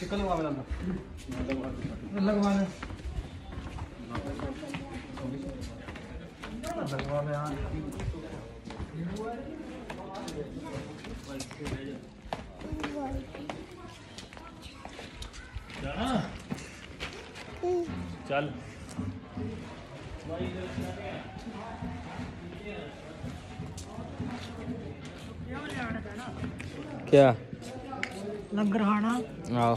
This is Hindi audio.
चिकन लगवा लगवा यार चल। क्या? लंगर खाना? आओ।